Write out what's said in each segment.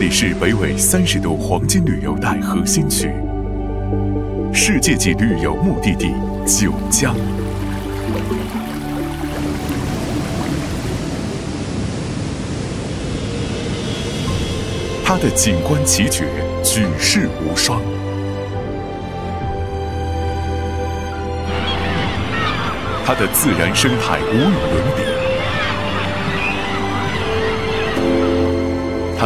这里是北纬三十度黄金旅游带核心区，世界级旅游目的地九江。它的景观奇绝，举世无双；它的自然生态无与伦比；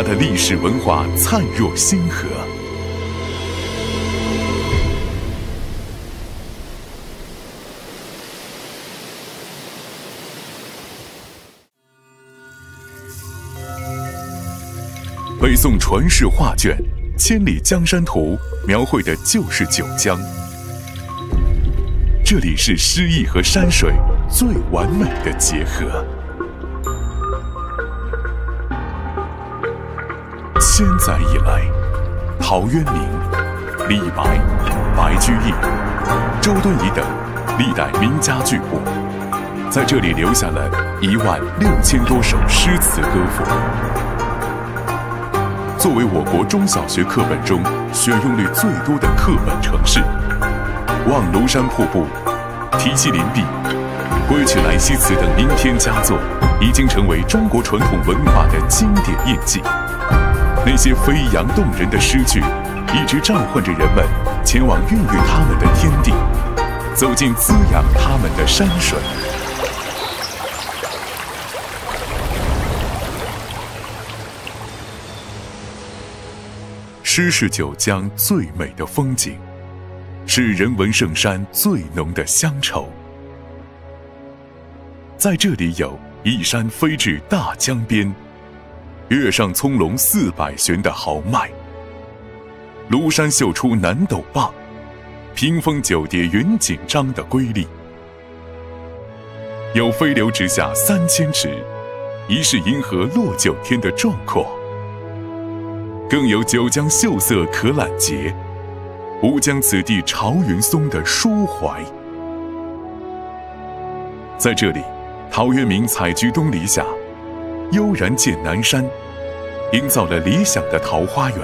的历史文化灿若星河。北宋传世画卷《千里江山图》描绘的就是九江，这里是诗意和山水最完美的结合。千载以来，陶渊明、李白、白居易、周敦颐等历代名家巨擘，在这里留下了一万六千多首诗词歌赋。作为我国中小学课本中选用率最多的课本城市，望庐山瀑布、题西林壁、归去来兮辞等名篇佳作，已经成为中国传统文化的经典印记。那些飞扬动人的诗句，一直召唤着人们前往孕育他们的天地，走进滋养他们的山水。诗是九江最美的风景，是人文圣山最浓的乡愁。在这里有一山飞至大江边，月上葱茏四百悬的豪迈；庐山秀出南斗傍，屏风九叠云锦张的瑰丽；有飞流直下三千尺，疑是银河落九天的壮阔。更有九江秀色可揽截，吾将此地朝云松的抒怀。在这里，陶渊明采菊东篱下，悠然见南山，营造了理想的桃花源，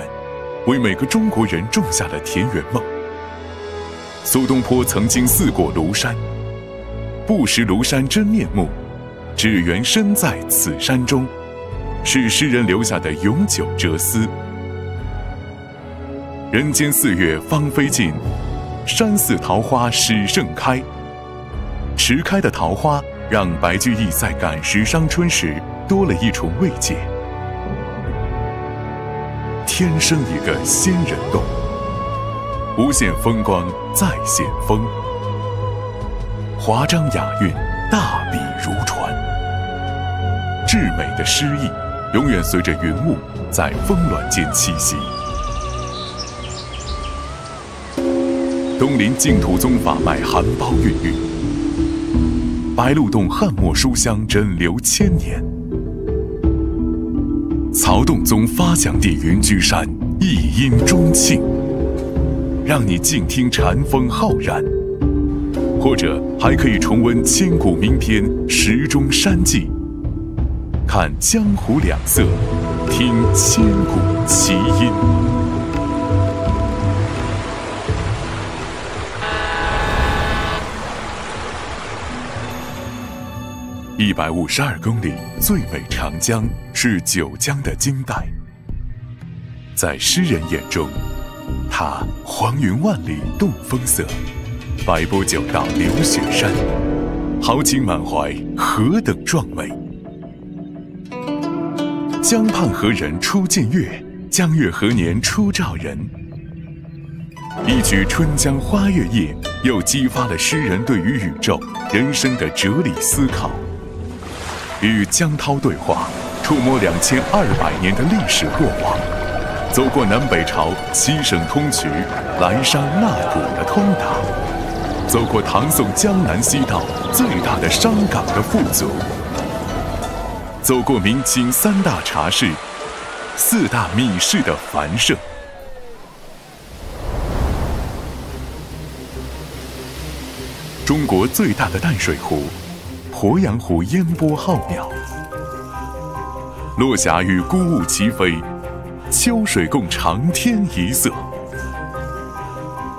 为每个中国人种下了田园梦。苏东坡曾经四过庐山，不识庐山真面目，只缘身在此山中，是诗人留下的永久哲思。人间四月芳菲尽，山寺桃花始盛开。迟开的桃花让白居易在感时伤春时多了一重慰藉。天生一个仙人洞，无限风光再现风，华章雅韵，大笔如椽。至美的诗意，永远随着云雾在峰峦间栖息。东临净土宗法脉含苞孕育，白鹿洞汉墨书香蒸馏千年，曹洞宗发祥地云居山一音钟磬，让你静听禅风浩然；或者还可以重温千古名篇《石钟山记》，看江湖两色，听千古奇音。一百五十二公里最美长江是九江的金带，在诗人眼中，它黄云万里动风色，百波九道流雪山，豪情满怀何等壮美！江畔何人初见月？江月何年初照人？一曲《春江花月夜》又激发了诗人对于宇宙、人生的哲理思考。与江涛对话，触摸两千二百年的历史过往，走过南北朝七省通衢、来商纳谷的通达，走过唐宋江南西道最大的商港的富足，走过明清三大茶室、四大米市的繁盛，中国最大的淡水湖。鄱阳湖烟波浩渺，落霞与孤鹜齐飞，秋水共长天一色。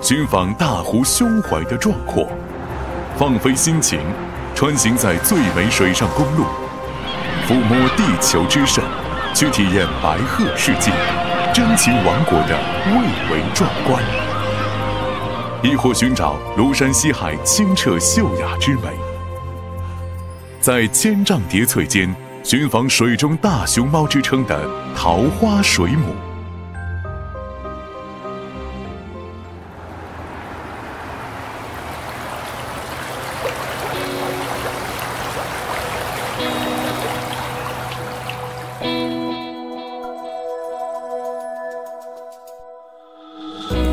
寻访大湖胸怀的壮阔，放飞心情，穿行在最美水上公路，抚摸地球之肾，去体验白鹤世界、珍禽王国的蔚为壮观；亦或寻找庐山西海清澈秀雅之美，在千丈叠翠间寻访水中大熊猫之称的桃花水母。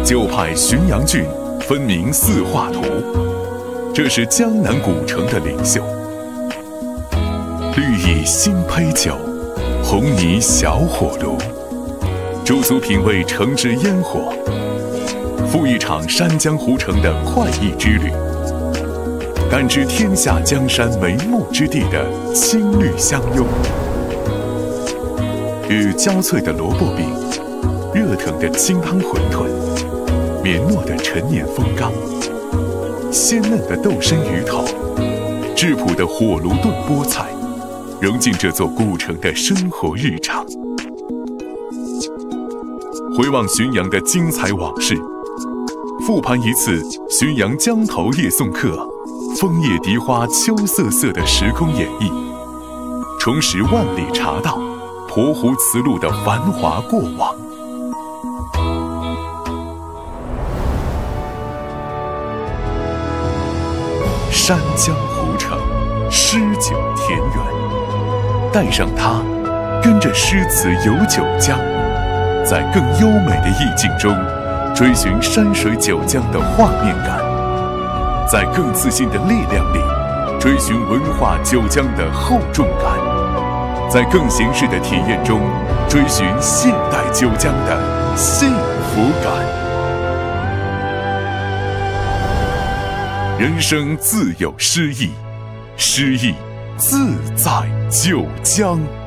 旧派浔阳郡分明四画图，这是江南古城的领袖。绿蚁新醅酒，红泥小火炉，驻足品味城之烟火，赴一场山江湖城的快意之旅，感知天下江山眉目之地的青绿相拥，与焦脆的萝卜饼，热腾的清汤馄饨。绵糯的陈年风干，鲜嫩的豆参鱼头，质朴的火炉炖菠菜，融进这座古城的生活日常。回望浔阳的精彩往事，复盘一次浔阳江头夜送客、枫叶荻花秋瑟瑟的时空演绎，重拾万里茶道、鄱湖瓷路的繁华过往。山江湖城，诗酒田园，带上它，跟着诗词游九江，在更优美的意境中，追寻山水九江的画面感，在更自信的力量里，追寻文化九江的厚重感，在更形式的体验中，追寻现代九江的幸福感。人生自有诗意，诗意自在九江。